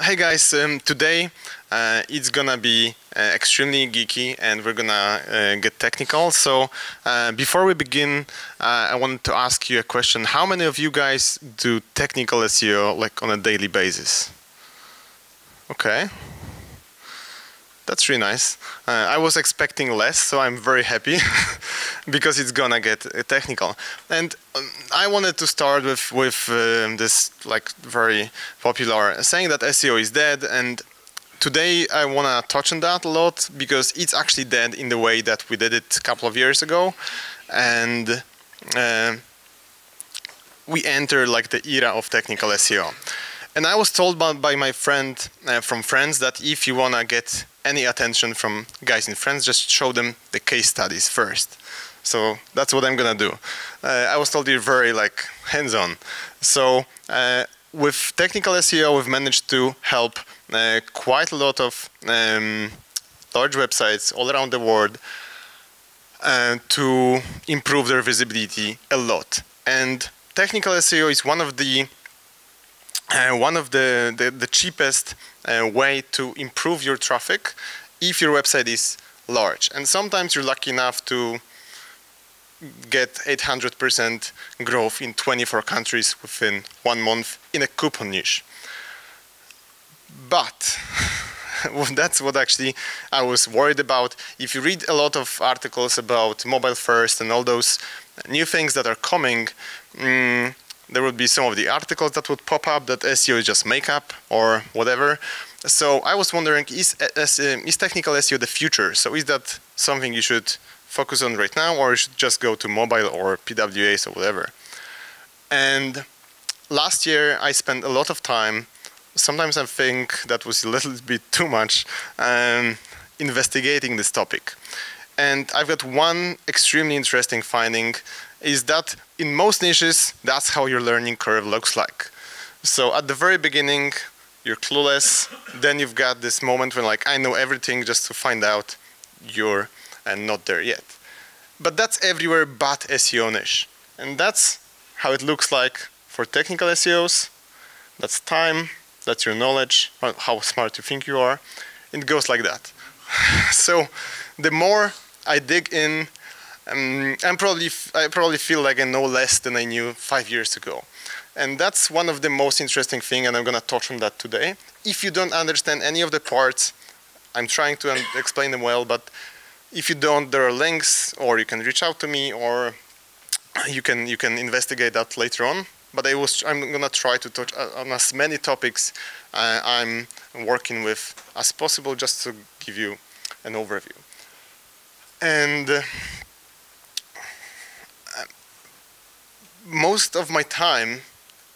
Hey guys, um, today uh, it's gonna be uh, extremely geeky and we're gonna uh, get technical. So uh, before we begin, uh, I wanted to ask you a question. How many of you guys do technical SEO like on a daily basis? Okay. That's really nice. Uh, I was expecting less, so I'm very happy because it's gonna get uh, technical. And um, I wanted to start with with um, this like very popular saying that SEO is dead. And today I wanna touch on that a lot because it's actually dead in the way that we did it a couple of years ago, and uh, we enter like the era of technical SEO. And I was told by, by my friend uh, from France that if you wanna get any attention from guys in France, just show them the case studies first. So that's what I'm gonna do. Uh, I was told you're very like hands-on. So uh, with technical SEO, we've managed to help uh, quite a lot of um, large websites all around the world uh, to improve their visibility a lot. And technical SEO is one of the uh, one of the, the, the cheapest uh, way to improve your traffic if your website is large. And sometimes you're lucky enough to get 800% growth in 24 countries within one month in a coupon niche. But that's what actually I was worried about. If you read a lot of articles about mobile first and all those new things that are coming, um, there would be some of the articles that would pop up that SEO is just makeup or whatever. So I was wondering, is, is technical SEO the future? So is that something you should focus on right now or you should just go to mobile or PWAs or whatever? And last year I spent a lot of time, sometimes I think that was a little bit too much, um, investigating this topic. And I've got one extremely interesting finding is that in most niches, that's how your learning curve looks like. So at the very beginning, you're clueless. Then you've got this moment when like, I know everything just to find out you're uh, not there yet. But that's everywhere but SEO niche. And that's how it looks like for technical SEOs. That's time, that's your knowledge, how smart you think you are. It goes like that. so the more I dig in um, I'm probably I probably feel like I know less than I knew five years ago. And that's one of the most interesting thing, and I'm gonna touch on that today. If you don't understand any of the parts, I'm trying to explain them well, but if you don't, there are links, or you can reach out to me, or you can you can investigate that later on. But I was I'm gonna try to touch uh, on as many topics uh, I'm working with as possible, just to give you an overview. And uh, most of my time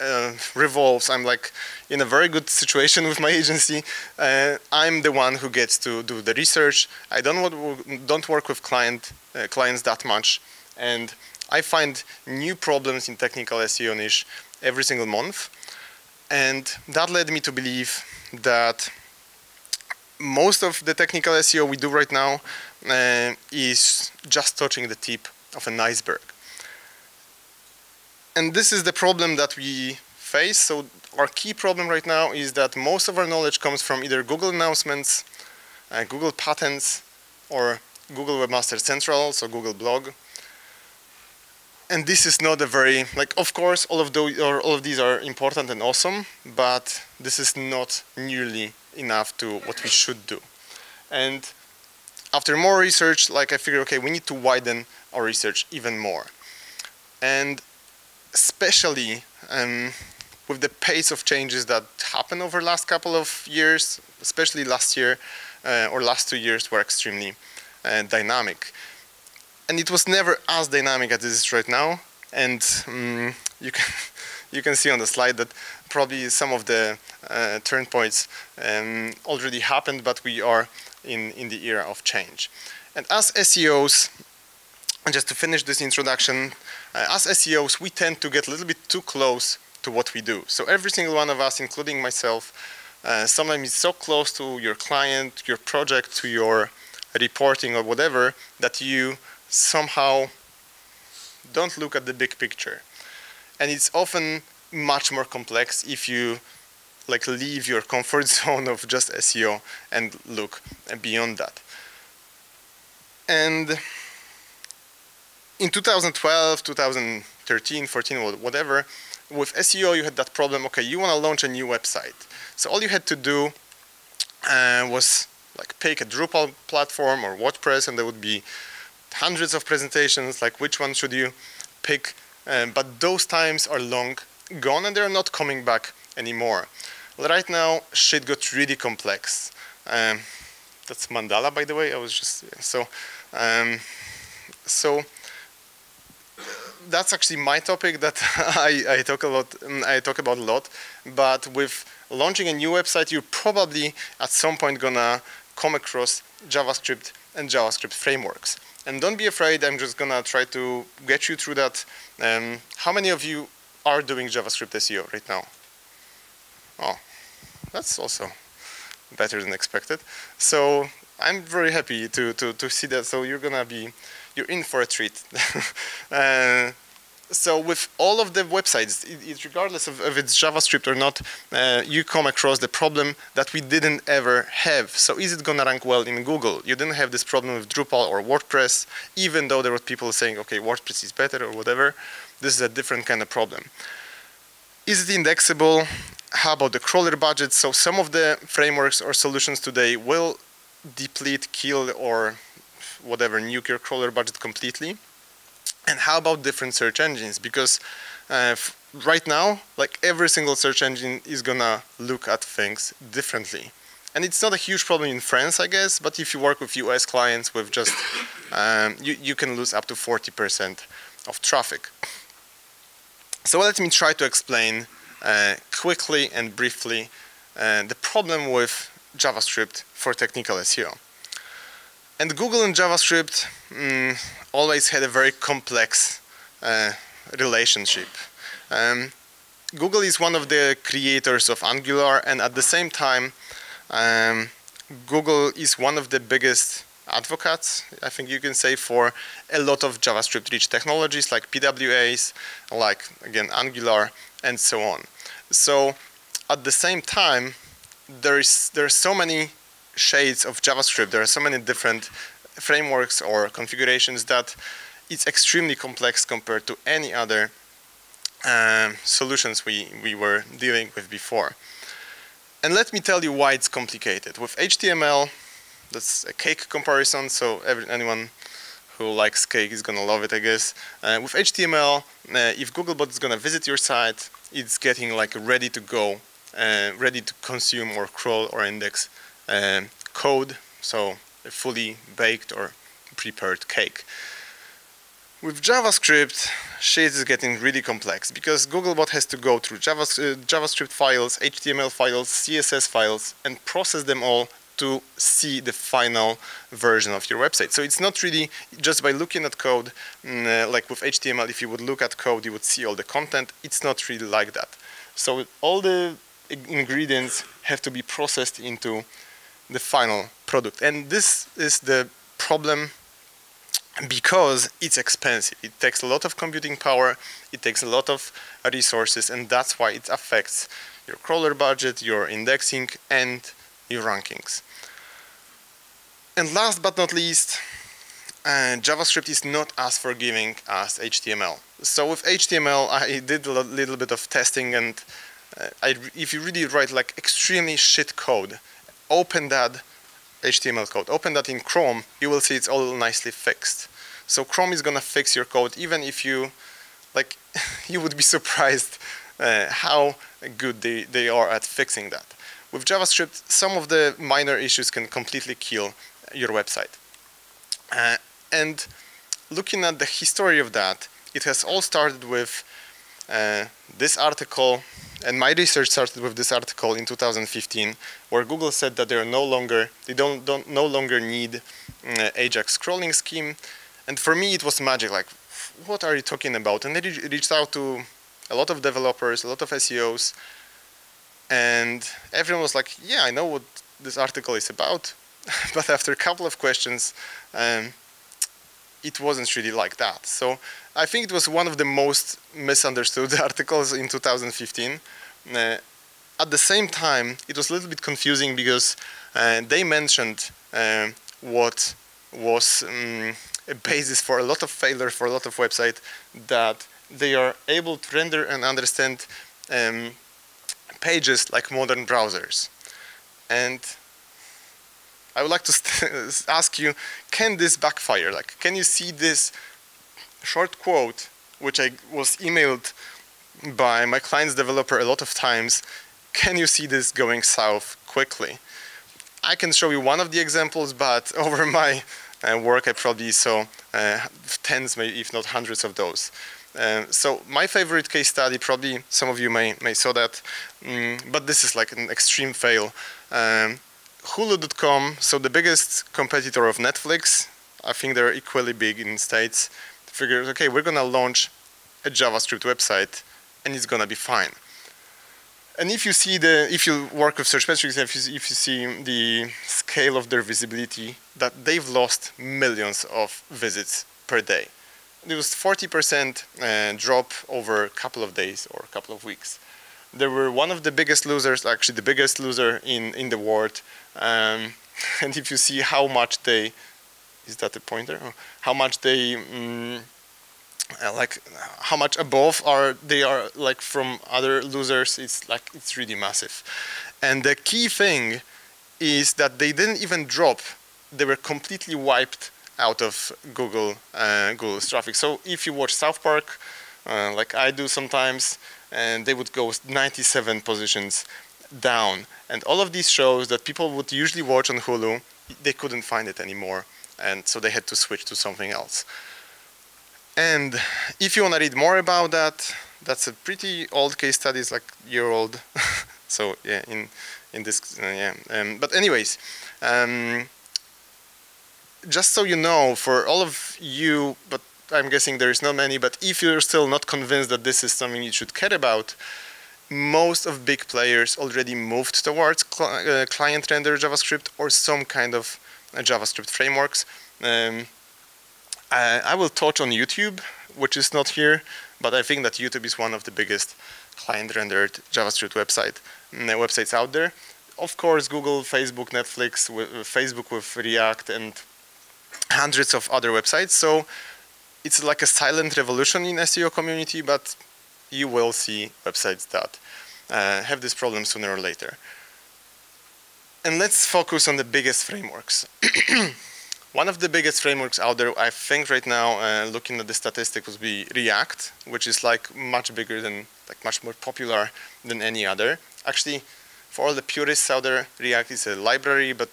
uh, revolves. I'm like in a very good situation with my agency. Uh, I'm the one who gets to do the research. I don't don't work with client uh, clients that much, and I find new problems in technical SEO niche every single month, and that led me to believe that most of the technical SEO we do right now uh, is just touching the tip of an iceberg and this is the problem that we face. So our key problem right now is that most of our knowledge comes from either Google announcements, uh, Google patents, or Google Webmaster Central, so Google blog. And this is not a very, like, of course, all of, those, or all of these are important and awesome, but this is not nearly enough to what we should do. And after more research, like I figured, okay, we need to widen our research even more. And especially um, with the pace of changes that happened over the last couple of years, especially last year uh, or last two years were extremely uh, dynamic. And it was never as dynamic as it is right now. And um, you can you can see on the slide that probably some of the uh, turn points um, already happened, but we are in, in the era of change. And as SEOs, and just to finish this introduction, uh, as SEOs, we tend to get a little bit too close to what we do. So every single one of us, including myself, uh, sometimes is so close to your client, your project, to your reporting or whatever, that you somehow don't look at the big picture. And it's often much more complex if you like leave your comfort zone of just SEO and look beyond that. And in 2012, 2013, 14, whatever, with SEO you had that problem, okay, you want to launch a new website. So all you had to do uh, was like pick a Drupal platform or WordPress and there would be hundreds of presentations, like which one should you pick. Um, but those times are long gone and they're not coming back anymore. Right now, shit got really complex. Um, that's mandala, by the way. I was just so. Um, so that's actually my topic that I, I talk a lot. I talk about a lot. But with launching a new website, you're probably at some point gonna come across JavaScript and JavaScript frameworks. And don't be afraid. I'm just gonna try to get you through that. Um, how many of you are doing JavaScript SEO right now? Oh, that's also better than expected. So I'm very happy to, to, to see that. So you're gonna be, you're in for a treat. uh, so with all of the websites, it, it, regardless of if it's JavaScript or not, uh, you come across the problem that we didn't ever have. So is it gonna rank well in Google? You didn't have this problem with Drupal or WordPress, even though there were people saying, okay, WordPress is better or whatever. This is a different kind of problem. Is it indexable? How about the crawler budget? So some of the frameworks or solutions today will deplete, kill, or whatever, your crawler budget completely. And how about different search engines? Because uh, right now, like every single search engine is gonna look at things differently. And it's not a huge problem in France, I guess, but if you work with US clients with just, um, you, you can lose up to 40% of traffic. So let me try to explain uh, quickly and briefly uh, the problem with JavaScript for technical SEO. And Google and JavaScript mm, always had a very complex uh, relationship. Um, Google is one of the creators of Angular and at the same time um, Google is one of the biggest advocates, I think you can say, for a lot of JavaScript rich technologies like PWAs, like again Angular and so on. So at the same time, there is there are so many shades of JavaScript. There are so many different frameworks or configurations that it's extremely complex compared to any other um, solutions we, we were dealing with before. And let me tell you why it's complicated. With HTML, that's a cake comparison, so every, anyone who likes cake is gonna love it, I guess. Uh, with HTML, uh, if Googlebot is gonna visit your site, it's getting like ready to go, uh, ready to consume or crawl or index um, code, so a fully baked or prepared cake. With JavaScript, shit is getting really complex because Googlebot has to go through uh, JavaScript files, HTML files, CSS files, and process them all to see the final version of your website. So it's not really just by looking at code, mm, uh, like with HTML, if you would look at code, you would see all the content. It's not really like that. So all the ingredients have to be processed into the final product. And this is the problem because it's expensive. It takes a lot of computing power, it takes a lot of resources, and that's why it affects your crawler budget, your indexing, and your rankings. And last but not least, uh, JavaScript is not as forgiving as HTML. So with HTML, I did a little bit of testing, and uh, I, if you really write like extremely shit code, open that HTML code, open that in Chrome, you will see it's all nicely fixed. So Chrome is gonna fix your code even if you, like, you would be surprised uh, how good they, they are at fixing that. With JavaScript, some of the minor issues can completely kill your website. Uh, and looking at the history of that, it has all started with uh, this article and my research started with this article in 2015, where Google said that they are no longer they don't don't no longer need uh, Ajax crawling scheme, and for me it was magic. Like, what are you talking about? And they re reached out to a lot of developers, a lot of SEOs, and everyone was like, "Yeah, I know what this article is about," but after a couple of questions. Um, it wasn't really like that. So I think it was one of the most misunderstood articles in 2015. Uh, at the same time, it was a little bit confusing because uh, they mentioned uh, what was um, a basis for a lot of failure for a lot of websites that they are able to render and understand um, pages like modern browsers. And I would like to ask you, can this backfire? Like, can you see this short quote, which I was emailed by my client's developer a lot of times, can you see this going south quickly? I can show you one of the examples, but over my uh, work I probably saw uh, tens, maybe if not hundreds of those. Uh, so my favorite case study, probably some of you may, may saw that, um, but this is like an extreme fail. Um, Hulu.com, so the biggest competitor of Netflix, I think they're equally big in States, figures, okay, we're gonna launch a JavaScript website and it's gonna be fine. And if you see the, if you work with Searchmetrics, if you, if you see the scale of their visibility, that they've lost millions of visits per day. It was 40% uh, drop over a couple of days or a couple of weeks. They were one of the biggest losers, actually the biggest loser in, in the world. Um, and if you see how much they, is that a pointer? How much they um, like how much above are they are like from other losers it's like it's really massive and the key thing is that they didn't even drop they were completely wiped out of google uh, google's traffic so if you watch south park uh, like i do sometimes and they would go 97 positions down and all of these shows that people would usually watch on hulu they couldn't find it anymore and so they had to switch to something else and if you want to read more about that, that's a pretty old case study, it's like year old. so yeah, in in this uh, yeah. Um, but anyways, um, just so you know, for all of you, but I'm guessing there is not many. But if you're still not convinced that this is something you should care about, most of big players already moved towards cl uh, client render JavaScript or some kind of uh, JavaScript frameworks. Um, uh, I will touch on YouTube, which is not here, but I think that YouTube is one of the biggest client-rendered JavaScript website mm, websites out there. Of course, Google, Facebook, Netflix, Facebook with React, and hundreds of other websites. So it's like a silent revolution in SEO community, but you will see websites that uh, have this problem sooner or later. And let's focus on the biggest frameworks. One of the biggest frameworks out there, I think right now, uh, looking at the statistic, would be React, which is like much bigger than, like much more popular than any other. Actually, for all the purists out there, React is a library, but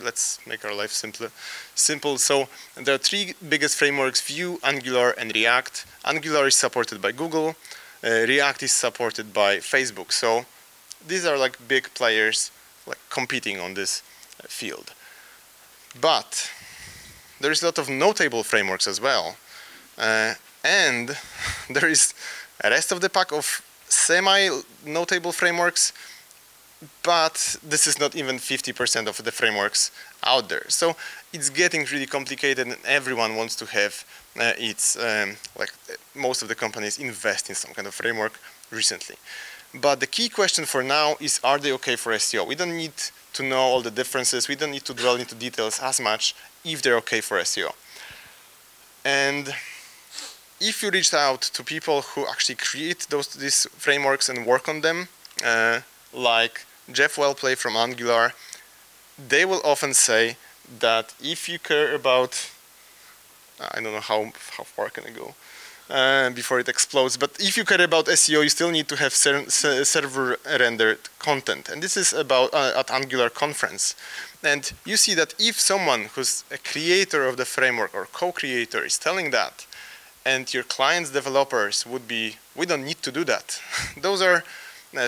let's make our life simpler. Simple. So there are three biggest frameworks: Vue, Angular, and React. Angular is supported by Google. Uh, React is supported by Facebook. So these are like big players, like competing on this field. But there is a lot of notable frameworks as well. Uh, and there is a rest of the pack of semi-notable frameworks, but this is not even 50% of the frameworks out there. So it's getting really complicated and everyone wants to have uh, its, um, like most of the companies invest in some kind of framework recently. But the key question for now is, are they okay for SEO? We don't need to know all the differences. We don't need to dwell into details as much if they're okay for SEO. And if you reach out to people who actually create those these frameworks and work on them, uh, like Jeff Whelpley from Angular, they will often say that if you care about, I don't know how, how far can I go, uh, before it explodes. But if you care about SEO, you still need to have ser server rendered content. And this is about uh, at Angular conference. And you see that if someone who's a creator of the framework or co-creator is telling that, and your client's developers would be, we don't need to do that. Those are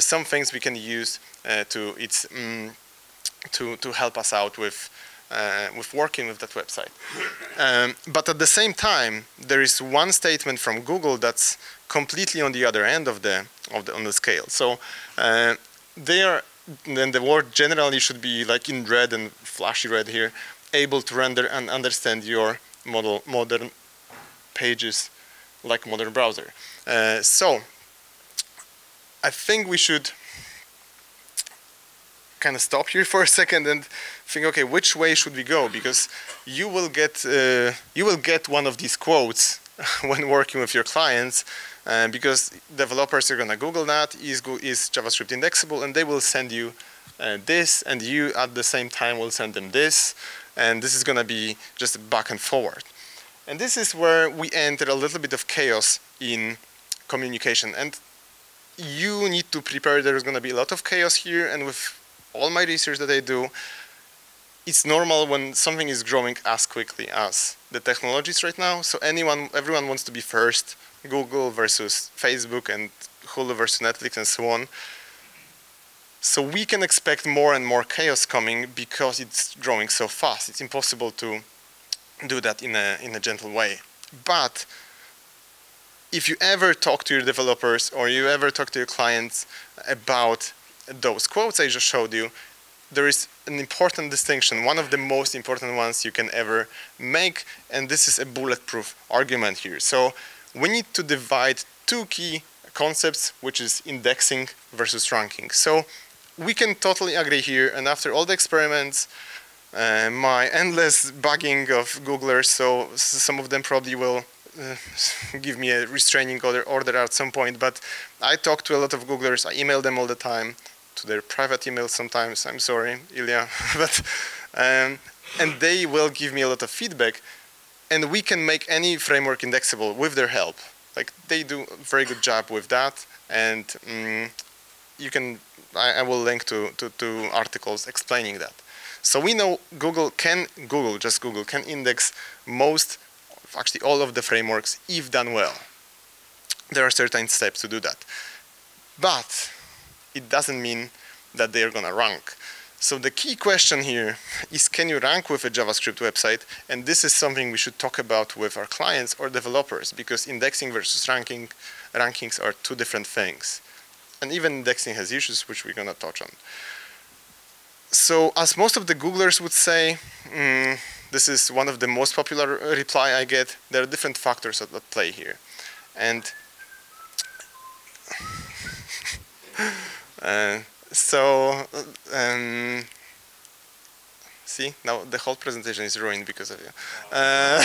some things we can use uh, to, its, um, to, to help us out with uh, with working with that website. Um, but at the same time, there is one statement from Google that's completely on the other end of the of the on the scale. So uh, they are then the word generally should be like in red and flashy red here, able to render and understand your model modern pages like modern browser. Uh, so I think we should kind of stop here for a second and think, okay, which way should we go? Because you will get uh, you will get one of these quotes when working with your clients, because developers are gonna Google that is is JavaScript indexable, and they will send you uh, this, and you at the same time will send them this, and this is gonna be just back and forward. And this is where we enter a little bit of chaos in communication. And you need to prepare, there's gonna be a lot of chaos here, and with all my research that I do, it's normal when something is growing as quickly as the technologies right now. So anyone, everyone wants to be first. Google versus Facebook and Hulu versus Netflix and so on. So we can expect more and more chaos coming because it's growing so fast. It's impossible to do that in a in a gentle way. But if you ever talk to your developers or you ever talk to your clients about those quotes I just showed you, there is an important distinction, one of the most important ones you can ever make, and this is a bulletproof argument here. So we need to divide two key concepts, which is indexing versus ranking. So we can totally agree here, and after all the experiments, uh, my endless bugging of Googlers, so some of them probably will give me a restraining order, order at some point, but I talk to a lot of Googlers, I email them all the time, to their private emails sometimes. I'm sorry, Ilya, but um, and they will give me a lot of feedback, and we can make any framework indexable with their help. Like they do a very good job with that, and um, you can. I, I, will link to, to, to articles explaining that. So we know Google can Google just Google can index most, actually all of the frameworks if done well. There are certain steps to do that, but it doesn't mean that they are going to rank. So the key question here is can you rank with a JavaScript website? And this is something we should talk about with our clients or developers because indexing versus ranking rankings are two different things. And even indexing has issues which we're going to touch on. So as most of the Googlers would say, mm, this is one of the most popular reply I get, there are different factors at play here. And Uh, so, um, see, now the whole presentation is ruined because of you. Uh,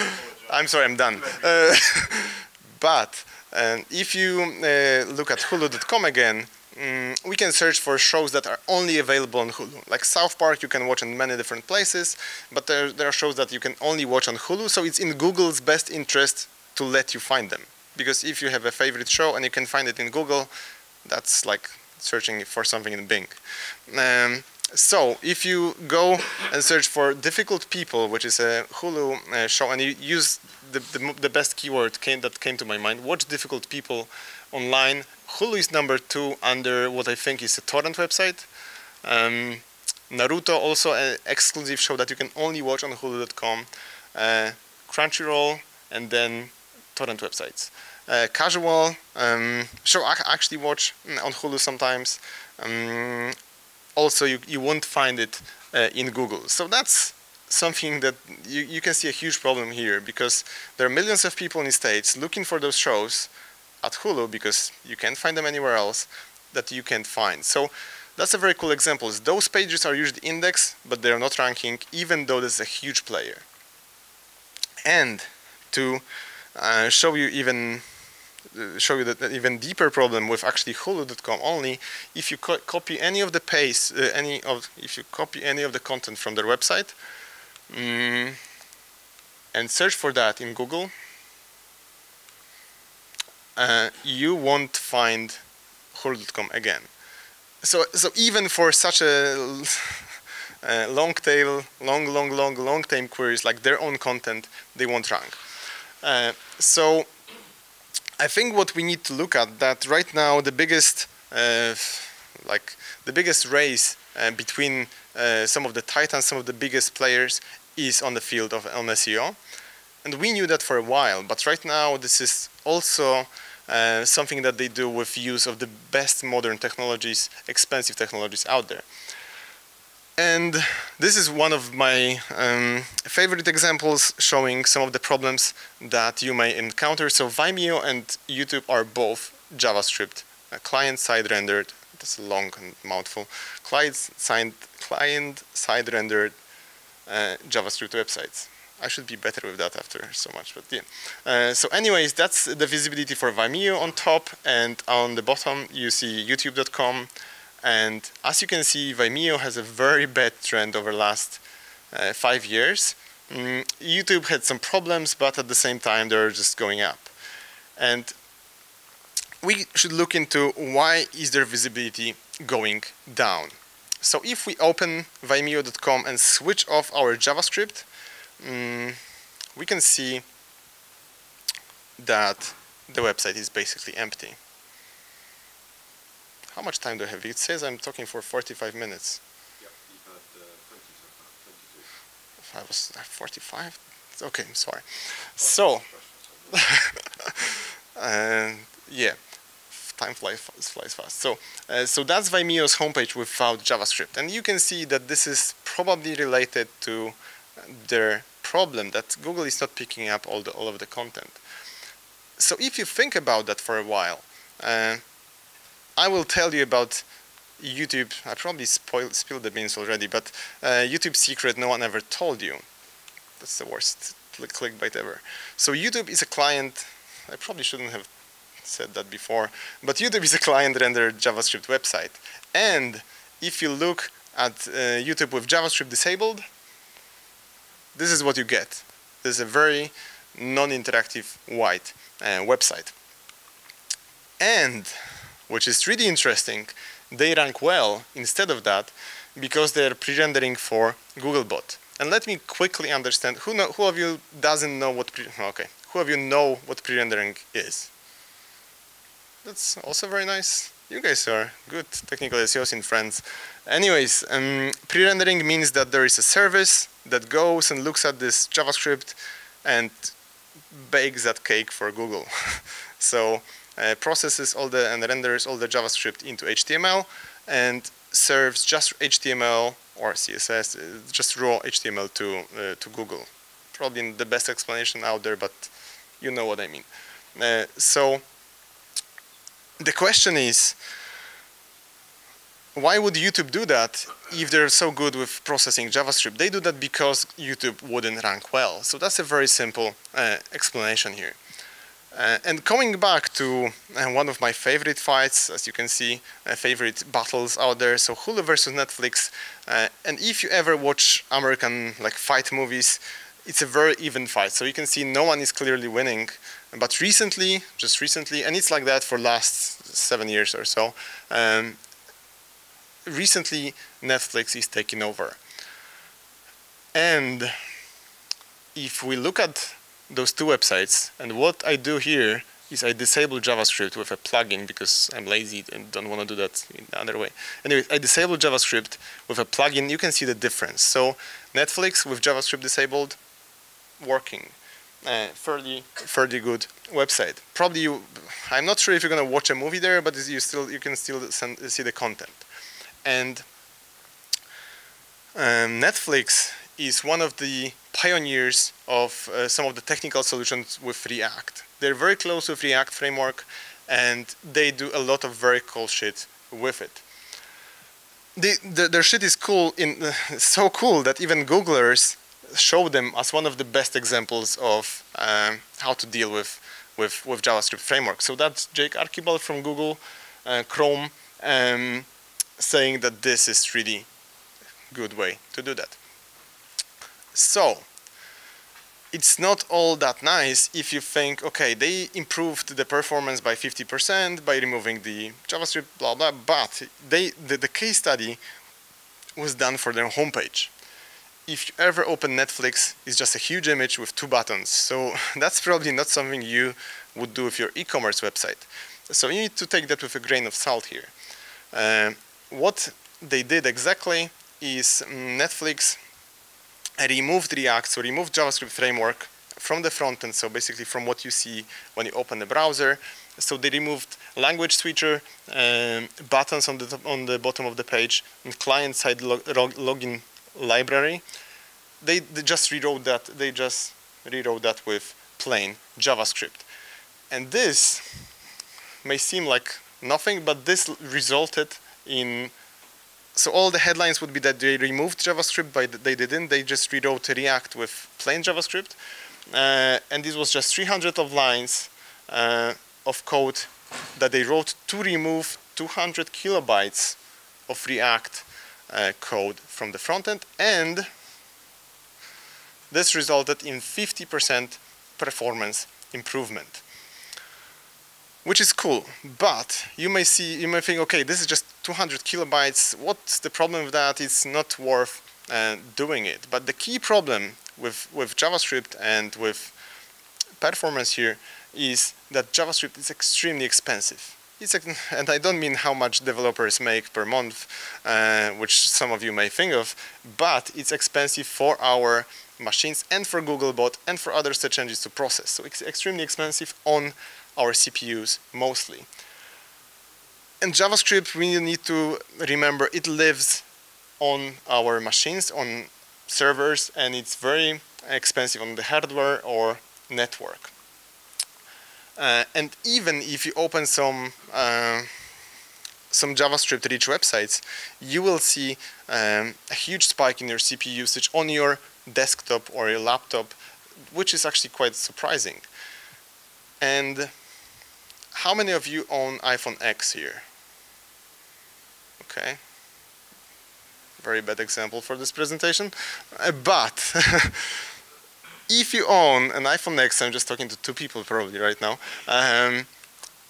I'm sorry, I'm done. Uh, but um, if you uh, look at hulu.com again, um, we can search for shows that are only available on Hulu. Like South Park, you can watch in many different places, but there, there are shows that you can only watch on Hulu, so it's in Google's best interest to let you find them. Because if you have a favorite show and you can find it in Google, that's like searching for something in Bing. Um, so if you go and search for difficult people, which is a Hulu uh, show, and you use the, the, the, best keyword came, that came to my mind, watch difficult people online, Hulu is number two under what I think is a torrent website. Um, Naruto also an exclusive show that you can only watch on hulu.com. Uh, Crunchyroll and then torrent websites uh, casual um, show I actually watch mm, on Hulu sometimes. Um, also, you, you won't find it uh, in Google. So that's something that you, you can see a huge problem here because there are millions of people in the States looking for those shows at Hulu because you can't find them anywhere else that you can't find. So that's a very cool example. Those pages are usually indexed, but they're not ranking, even though there's a huge player. And to uh, show you even show you that even deeper problem with actually hulu.com only if you co copy any of the paste uh, any of if you copy any of the content from their website um, and search for that in google uh, you won't find hulu.com again so so even for such a uh, long tail long long long long tail queries like their own content they won't rank uh, so I think what we need to look at that right now the biggest uh, like the biggest race uh, between some of the titans, some of the biggest players is on the field of on SEO. And we knew that for a while, but right now this is also uh, something that they do with use of the best modern technologies, expensive technologies out there. And this is one of my um, favorite examples showing some of the problems that you may encounter. So Vimeo and YouTube are both JavaScript uh, client-side rendered that's a long mouthful. Client side, client rendered uh, JavaScript websites. I should be better with that after so much, but yeah. Uh, so anyways, that's the visibility for Vimeo on top, and on the bottom you see youtube.com, and as you can see, Vimeo has a very bad trend over the last uh, five years. Mm, YouTube had some problems, but at the same time they're just going up. And we should look into why is their visibility going down. So if we open Vimeo.com and switch off our JavaScript, um, we can see that the website is basically empty. How much time do I have? It says I'm talking for 45 minutes. Yep, had uh, 20 so 22. I was 45? Okay, I'm sorry. So, uh, yeah, time flies, flies fast. So, uh, so that's Vimeo's homepage without JavaScript. And you can see that this is probably related to their problem that Google is not picking up all, the, all of the content. So if you think about that for a while, uh, I will tell you about YouTube. I probably spoiled, spilled the beans already, but uh, YouTube secret no one ever told you. That's the worst clickbait ever. So YouTube is a client. I probably shouldn't have said that before, but YouTube is a client-rendered JavaScript website. And if you look at uh, YouTube with JavaScript disabled, this is what you get. This is a very non-interactive white uh, website. And, which is really interesting, they rank well instead of that because they're pre-rendering for Googlebot. And let me quickly understand, who, know, who of you doesn't know what, pre okay, who of you know what pre-rendering is? That's also very nice. You guys are good technical SEOs in France. Anyways, um, pre-rendering means that there is a service that goes and looks at this JavaScript and bakes that cake for Google. so uh, processes all the and renders all the JavaScript into HTML and serves just HTML or CSS, uh, just raw HTML to uh, to Google. Probably the best explanation out there, but you know what I mean. Uh, so the question is, why would YouTube do that if they're so good with processing JavaScript? They do that because YouTube wouldn't rank well. So that's a very simple uh, explanation here. Uh, and coming back to uh, one of my favorite fights, as you can see, uh, favorite battles out there, so Hulu versus Netflix. Uh, and if you ever watch American like fight movies, it's a very even fight. So you can see no one is clearly winning. But recently, just recently, and it's like that for last seven years or so, um, recently Netflix is taking over. And if we look at those two websites, and what I do here is I disable JavaScript with a plugin because I'm lazy and don't want to do that in the other way. Anyway, I disable JavaScript with a plugin. You can see the difference. So Netflix with JavaScript disabled, working. Uh, fairly, fairly good website. Probably you, I'm not sure if you're gonna watch a movie there, but you still you can still send, see the content. And um, Netflix is one of the pioneers of uh, some of the technical solutions with React. They're very close with React framework and they do a lot of very cool shit with it. The, the, their shit is cool in uh, so cool that even Googlers show them as one of the best examples of um, how to deal with, with, with JavaScript framework. So that's Jake Archibald from Google uh, Chrome um, saying that this is really good way to do that. So, it's not all that nice if you think, okay, they improved the performance by 50% by removing the JavaScript, blah, blah, but they, the, the case study was done for their homepage. If you ever open Netflix, it's just a huge image with two buttons. So that's probably not something you would do with your e-commerce website. So you need to take that with a grain of salt here. Uh, what they did exactly is mm, Netflix removed React, so removed JavaScript framework from the front end, so basically from what you see when you open the browser. So they removed language switcher, um, buttons on the, top, on the bottom of the page, and client-side log login library. They, they just rewrote that. They just rewrote that with plain JavaScript. And this may seem like nothing, but this resulted in so all the headlines would be that they removed JavaScript, but they didn't. They just rewrote React with plain JavaScript. Uh, and this was just 300 of lines uh, of code that they wrote to remove 200 kilobytes of React uh, code from the front end. And this resulted in 50% performance improvement which is cool. But you may see, you may think, okay, this is just 200 kilobytes. What's the problem with that? It's not worth uh, doing it. But the key problem with with JavaScript and with performance here is that JavaScript is extremely expensive. It's, and I don't mean how much developers make per month, uh, which some of you may think of, but it's expensive for our machines and for Googlebot and for other search engines to process. So it's extremely expensive on our CPUs mostly. And JavaScript, we need to remember it lives on our machines, on servers, and it's very expensive on the hardware or network. Uh, and even if you open some uh, some JavaScript rich websites, you will see um, a huge spike in your CPU usage on your desktop or a laptop, which is actually quite surprising. And how many of you own iPhone X here? Okay. Very bad example for this presentation. Uh, but if you own an iPhone X, I'm just talking to two people probably right now, um,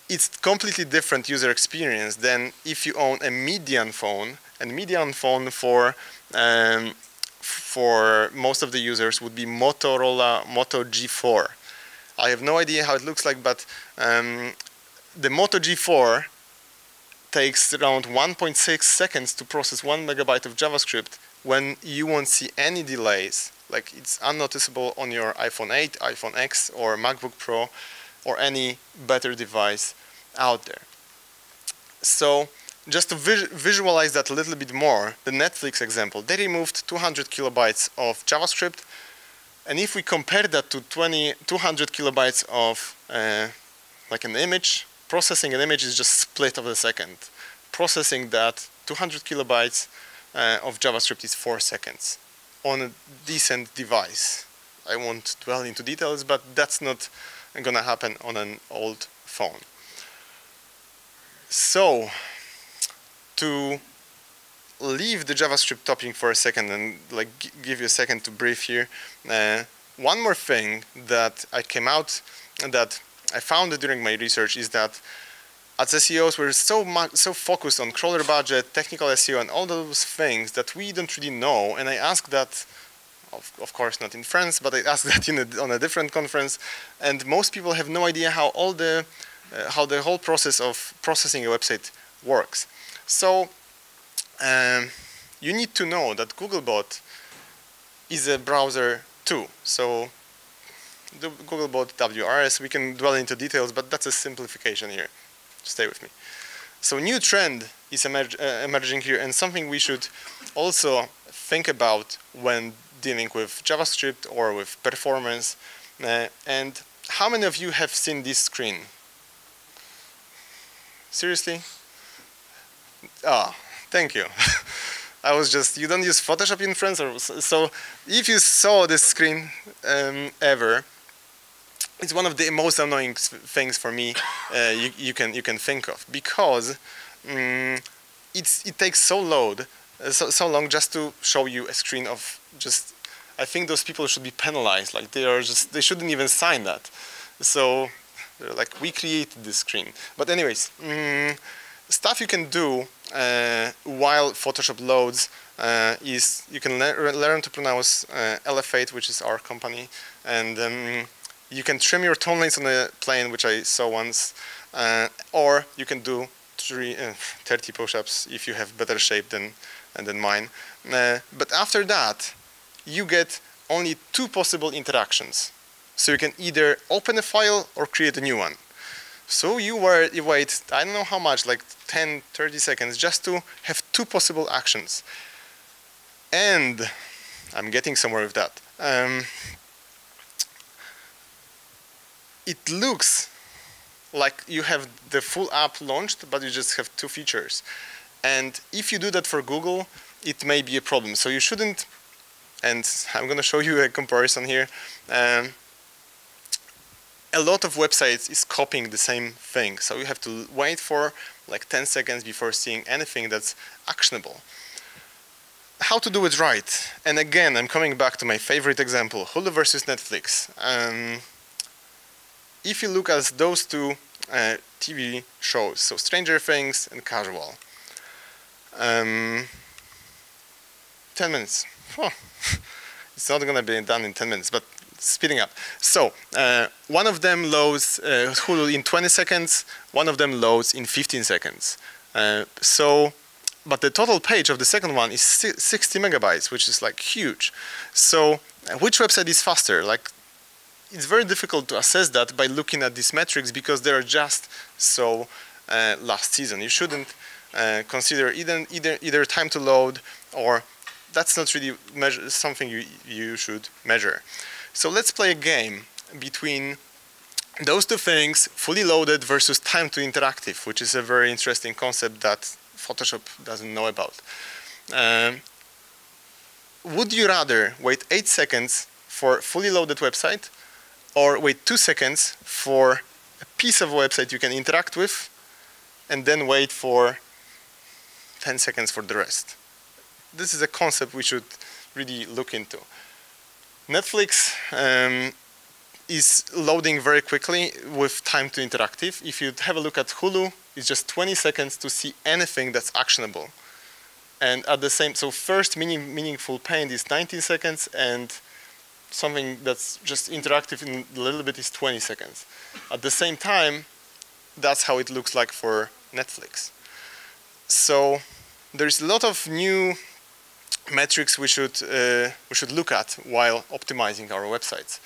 it's completely different user experience than if you own a median phone. And median phone for um, for most of the users would be Motorola Moto G4. I have no idea how it looks like, but um, the Moto G4 takes around 1.6 seconds to process one megabyte of JavaScript when you won't see any delays. Like it's unnoticeable on your iPhone 8, iPhone X, or MacBook Pro, or any better device out there. So just to vis visualize that a little bit more, the Netflix example, they removed 200 kilobytes of JavaScript. And if we compare that to 20, 200 kilobytes of uh, like an image, processing an image is just split of a second. Processing that 200 kilobytes uh, of JavaScript is four seconds on a decent device. I won't dwell into details, but that's not gonna happen on an old phone. So, to leave the JavaScript topic for a second and like give you a second to breathe here, uh, one more thing that I came out and that I found during my research is that as SEOs we're so much so focused on crawler budget, technical SEO, and all those things that we don't really know. And I asked that, of, of course, not in France, but I asked that a, on a different conference. And most people have no idea how all the uh, how the whole process of processing a website works. So um, you need to know that Googlebot is a browser too. So the Googlebot WRS. We can dwell into details, but that's a simplification here. Stay with me. So a new trend is uh, emerging here and something we should also think about when dealing with JavaScript or with performance. Uh, and how many of you have seen this screen? Seriously? Ah, oh, thank you. I was just, you don't use Photoshop in France? Or, so if you saw this screen um, ever, it's one of the most annoying things for me uh, you, you, can you can think of because um, it's it takes so load uh, so, so long just to show you a screen of just I think those people should be penalized like they are just they shouldn't even sign that so like we created this screen but anyways um, stuff you can do while Photoshop loads uh, is you can le learn to pronounce uh, Elephate which is our company and um, you can trim your tone on the plane, which I saw once, uh, or you can do three, uh, 30 push-ups if you have better shape than, than mine. Uh, but after that, you get only two possible interactions. So you can either open a file or create a new one. So you, were, you wait, I don't know how much, like 10, 30 seconds, just to have two possible actions. And I'm getting somewhere with that. Um, it looks like you have the full app launched, but you just have two features. And if you do that for Google, it may be a problem. So you shouldn't, and I'm going to show you a comparison here. Um, a lot of websites is copying the same thing. So you have to wait for like 10 seconds before seeing anything that's actionable. How to do it right? And again, I'm coming back to my favorite example, Hulu versus Netflix. Um, if you look at those two uh, TV shows, so Stranger Things and Casual, um, 10 minutes. Oh, it's not going to be done in 10 minutes, but speeding up. So uh, one of them loads uh, Hulu in 20 seconds, one of them loads in 15 seconds. Uh, so, but the total page of the second one is 60 megabytes, which is like huge. So uh, which website is faster? Like it's very difficult to assess that by looking at these metrics because they're just so uh, last season. You shouldn't uh, consider either, either, either time to load or that's not really measure, something you, you should measure. So let's play a game between those two things, fully loaded versus time to interactive, which is a very interesting concept that Photoshop doesn't know about. Um, would you rather wait 8 seconds for fully loaded website or wait 2 seconds for a piece of website you can interact with and then wait for 10 seconds for the rest? This is a concept we should really look into. Netflix um, is loading very quickly with time to interactive. If you have a look at Hulu, it's just 20 seconds to see anything that's actionable. And at the same, so first meaning, meaningful paint is 19 seconds and something that's just interactive in a little bit is 20 seconds. At the same time, that's how it looks like for Netflix. So there's a lot of new metrics we should, uh, we should look at while optimizing our websites.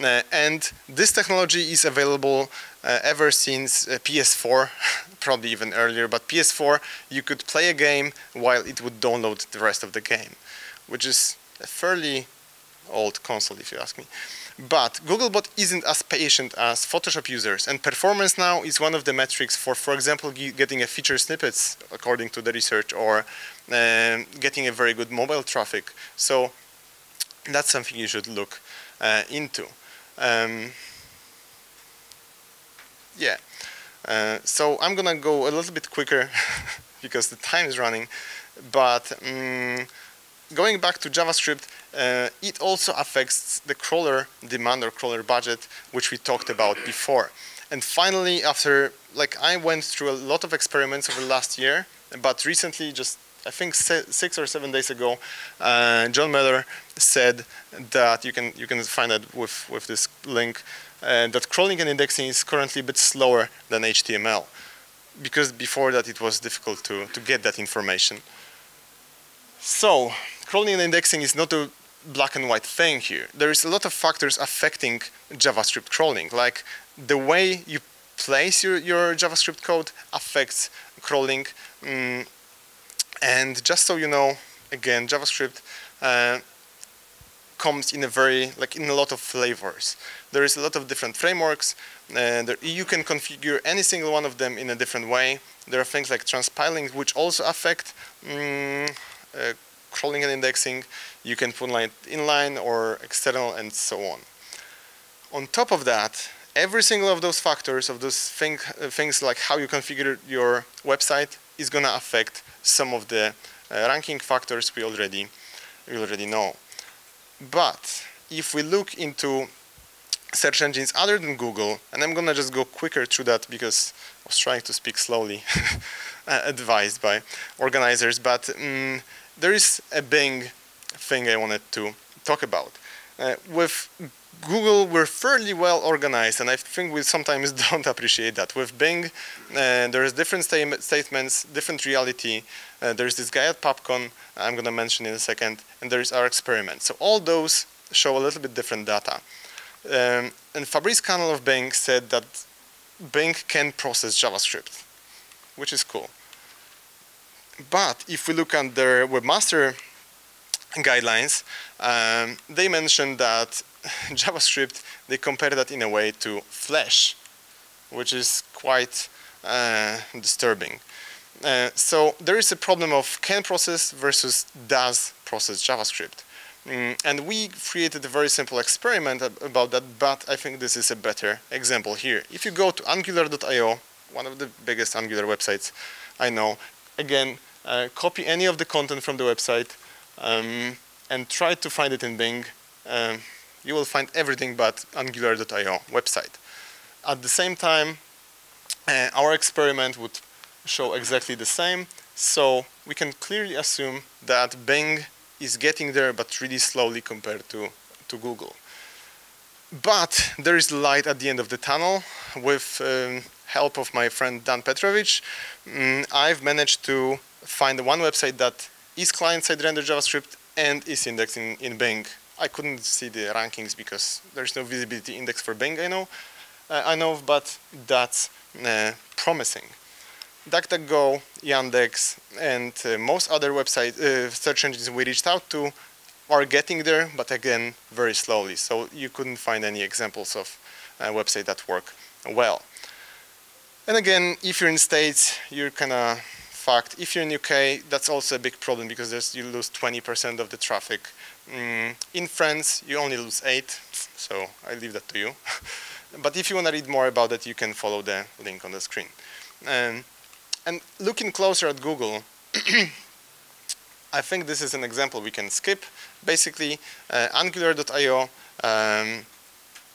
Uh, and this technology is available uh, ever since uh, PS4, probably even earlier, but PS4 you could play a game while it would download the rest of the game, which is a fairly old console if you ask me. But Googlebot isn't as patient as Photoshop users, and performance now is one of the metrics for, for example, getting a feature snippets according to the research, or getting a very good mobile traffic. So that's something you should look uh, into. Um, yeah. Uh, so I'm gonna go a little bit quicker because the time is running, but um, going back to JavaScript, uh, it also affects the crawler demand or crawler budget, which we talked about before. And finally, after, like I went through a lot of experiments over the last year, but recently, just I think six or seven days ago, uh, John Mueller said that you can you can find that with with this link uh, that crawling and indexing is currently a bit slower than HTML because before that it was difficult to to get that information. So crawling and indexing is not a black and white thing here. There is a lot of factors affecting JavaScript crawling, like the way you place your, your JavaScript code affects crawling. Mm, and just so you know, again, JavaScript uh, comes in a very, like in a lot of flavors. There is a lot of different frameworks. and there, you can configure any single one of them in a different way. There are things like transpiling which also affect mm, uh, crawling and indexing. You can put like inline or external and so on. On top of that, every single of those factors, of those thing, uh, things like how you configure your website is going to affect some of the uh, ranking factors we already, we already know. But if we look into search engines other than Google, and I'm going to just go quicker through that because I was trying to speak slowly, advised by organizers, but um, there is a Bing thing I wanted to talk about. Uh, with Google, we're fairly well organized, and I think we sometimes don't appreciate that. With Bing, uh, there's different statements, different reality. Uh, there's this guy at PubCon I'm going to mention in a second, and there's our experiment. So all those show a little bit different data. Um, and Fabrice Canel of Bing said that Bing can process JavaScript, which is cool. But if we look at their webmaster guidelines, um, they mentioned that JavaScript, they compare that in a way to Flash, which is quite uh, disturbing. Uh, so there is a problem of can process versus does process JavaScript. Mm, and we created a very simple experiment about that, but I think this is a better example here. If you go to angular.io, one of the biggest Angular websites I know, again, uh, copy any of the content from the website um, and try to find it in Bing. Um, you will find everything but angular.io website. At the same time, uh, our experiment would show exactly the same, so we can clearly assume that Bing is getting there, but really slowly compared to, to Google. But there is light at the end of the tunnel. With um, help of my friend Dan Petrovic, um, I've managed to find one website that is client-side rendered JavaScript and is indexed in, in Bing. I couldn't see the rankings because there's no visibility index for Bing, I know, uh, I know, but that's uh, promising. DuckDuckGo, Yandex, and uh, most other website uh, search engines we reached out to are getting there, but again, very slowly. So you couldn't find any examples of uh, websites that work well. And again, if you're in States, you're kind of fucked. If you're in UK, that's also a big problem because you lose 20% of the traffic. Mm, in France, you only lose 8, so I leave that to you. but if you want to read more about it, you can follow the link on the screen. Um, and looking closer at Google, I think this is an example we can skip. Basically, uh, Angular.io um,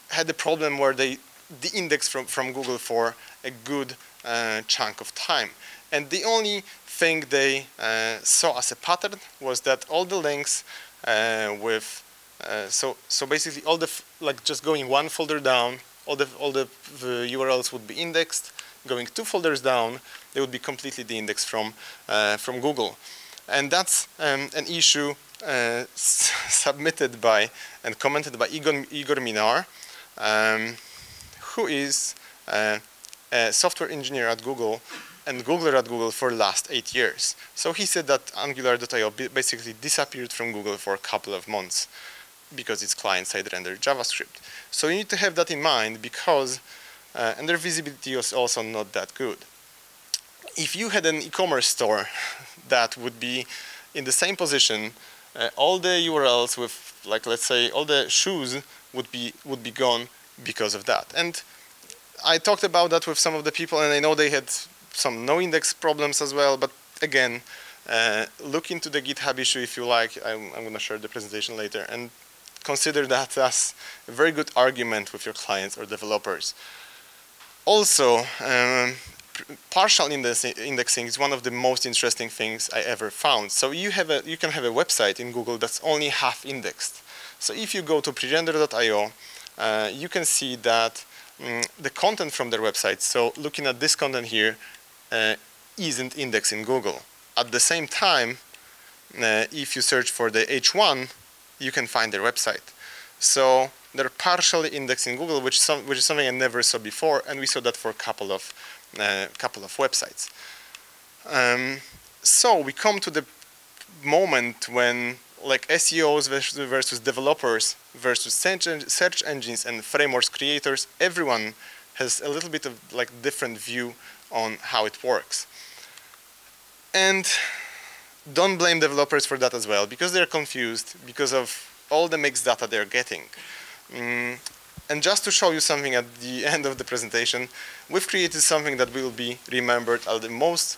had a problem where they de-indexed from, from Google for a good uh, chunk of time. And the only thing they uh, saw as a pattern was that all the links with, uh, so, so basically all the, like just going one folder down, all the, all the, the URLs would be indexed, going two folders down, they would be completely de-indexed from, uh, from Google. And that's um, an issue uh, submitted by and commented by Igor, Igor Minar, um, who is uh, a software engineer at Google and Googler at Google for the last eight years. So he said that Angular.io basically disappeared from Google for a couple of months because it's client-side rendered JavaScript. So you need to have that in mind because uh, and their visibility was also not that good. If you had an e-commerce store that would be in the same position, uh, all the URLs with, like, let's say, all the shoes would be would be gone because of that. And I talked about that with some of the people, and I know they had some no-index problems as well. But again, uh, look into the GitHub issue if you like. I'm, I'm going to share the presentation later, and consider that as a very good argument with your clients or developers. Also, um, partial indexing is one of the most interesting things I ever found. So you have a you can have a website in Google that's only half indexed. So if you go to prerender.io, uh, you can see that um, the content from their website. So looking at this content here, uh, isn't indexed in Google. At the same time, uh, if you search for the H1, you can find their website. So they're partially indexed in Google, which, some, which is something I never saw before, and we saw that for a couple of, uh, couple of websites. Um, so we come to the moment when like SEOs versus, versus developers versus search engines and frameworks creators, everyone has a little bit of like different view on how it works. And don't blame developers for that as well, because they're confused because of all the mixed data they're getting. Mm, and just to show you something at the end of the presentation, we've created something that will be remembered as the most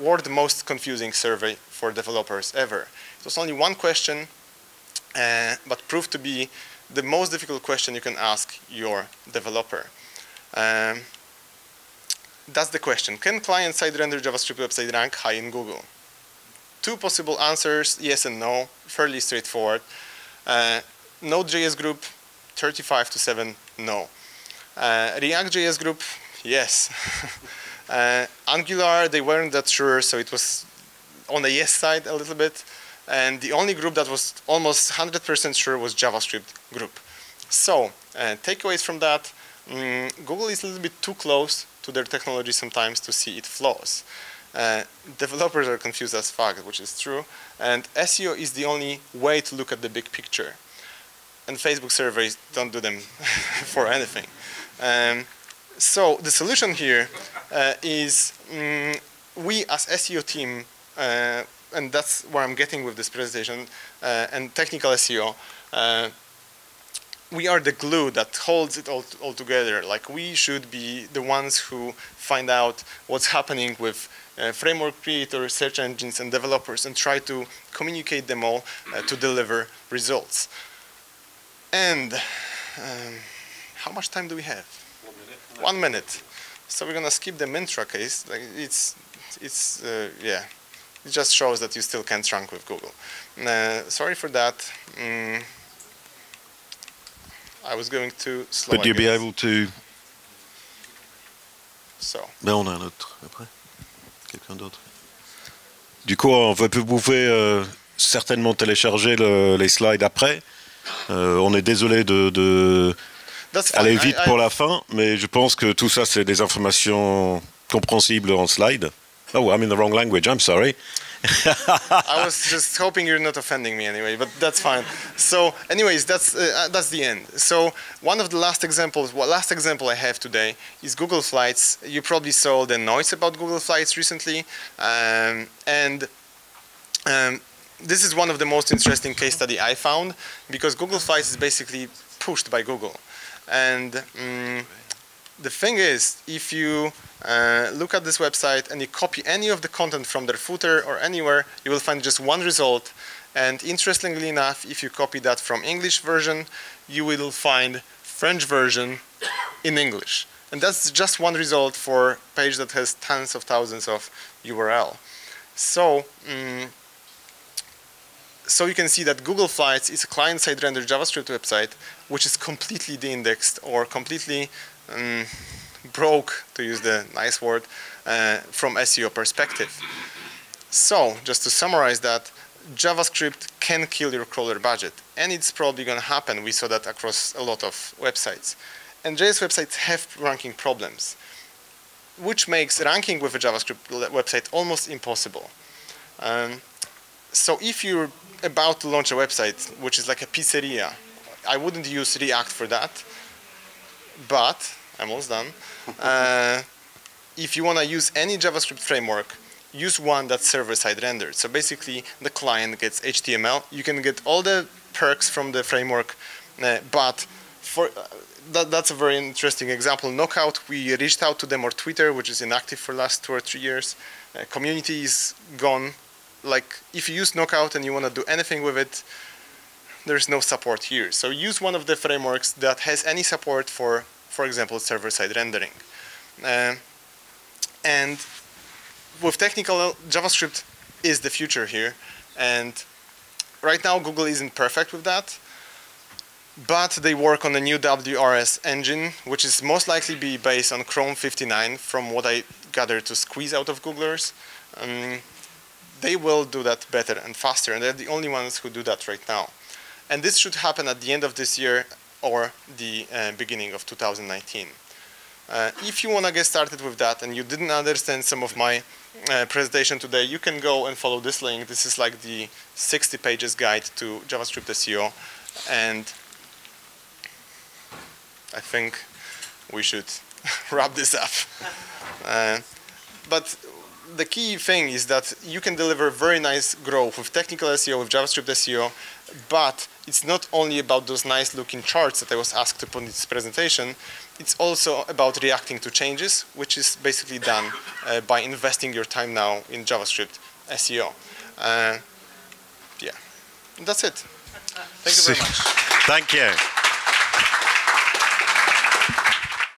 world most confusing survey for developers ever. It was only one question, uh, but proved to be the most difficult question you can ask your developer. Um, that's the question. Can client-side render JavaScript website rank high in Google? Two possible answers, yes and no, fairly straightforward. Uh, Node.js group, 35 to 7, no. Uh, React.js group, yes. uh, Angular, they weren't that sure, so it was on the yes side a little bit. And the only group that was almost 100% sure was JavaScript group. So, uh, takeaways from that, um, Google is a little bit too close to their technology sometimes to see its flaws. Uh, developers are confused as fuck, which is true, and SEO is the only way to look at the big picture. And Facebook surveys don't do them for anything. Um, so the solution here uh, is um, we as SEO team, uh, and that's where I'm getting with this presentation, uh, and technical SEO, uh, we are the glue that holds it all, all together. Like we should be the ones who find out what's happening with uh, framework creators, search engines, and developers, and try to communicate them all uh, to deliver results. And um, how much time do we have? One minute. One minute. So we're gonna skip the Myntra case. Like it's, it's uh, yeah, it just shows that you still can't rank with Google. Uh, sorry for that. Mm, I was going to slow. Would you I be able to... So Ben, on a un autre après. Quelqu'un d'autre? Du coup, on va- vous pouvez euh, certainement télécharger le- les slides après. Euh, on est désolé de, de aller I- vite I- pour la fin, mais je pense que tout ça, c'est des informations compréhensibles en slide. Oh, I'm in the wrong language, I'm sorry. I was just hoping you're not offending me anyway, but that's fine. So, anyways, that's uh, that's the end. So, one of the last examples, well, last example I have today is Google Flights. You probably saw the noise about Google Flights recently, um, and um, this is one of the most interesting case study I found because Google Flights is basically pushed by Google, and. mm the thing is, if you uh, look at this website and you copy any of the content from their footer or anywhere, you will find just one result. And interestingly enough, if you copy that from English version, you will find French version in English. And that's just one result for a page that has tens of thousands of URL. So, mm, so you can see that Google Flights is a client-side rendered JavaScript website which is completely de-indexed or completely um, broke, to use the nice word, uh, from SEO perspective. So, just to summarize that, JavaScript can kill your crawler budget, and it's probably going to happen. We saw that across a lot of websites. And JS websites have ranking problems, which makes ranking with a JavaScript website almost impossible. Um, so if you're about to launch a website, which is like a pizzeria, I wouldn't use React for that. But I'm almost done. Uh, if you want to use any JavaScript framework, use one that's server-side rendered. So basically, the client gets HTML. You can get all the perks from the framework, uh, but for uh, that, that's a very interesting example. Knockout, we reached out to them on Twitter, which is inactive for last two or three years. Uh, community is gone. Like if you use Knockout and you want to do anything with it, there's no support here. So use one of the frameworks that has any support for, for example, server-side rendering. Uh, and with technical JavaScript is the future here. And right now Google isn't perfect with that, but they work on a new WRS engine, which is most likely be based on Chrome 59 from what I gathered to squeeze out of Googlers. Um, they will do that better and faster, and they're the only ones who do that right now. And this should happen at the end of this year or the uh, beginning of 2019. Uh, if you want to get started with that and you didn't understand some of my uh, presentation today, you can go and follow this link. This is like the 60 pages guide to JavaScript SEO. And I think we should wrap this up. Uh, but the key thing is that you can deliver very nice growth with technical SEO, with JavaScript SEO, but it's not only about those nice looking charts that I was asked to put in this presentation, it's also about reacting to changes, which is basically done uh, by investing your time now in JavaScript SEO. Uh, yeah, that's it. Thank you very much. Thank you.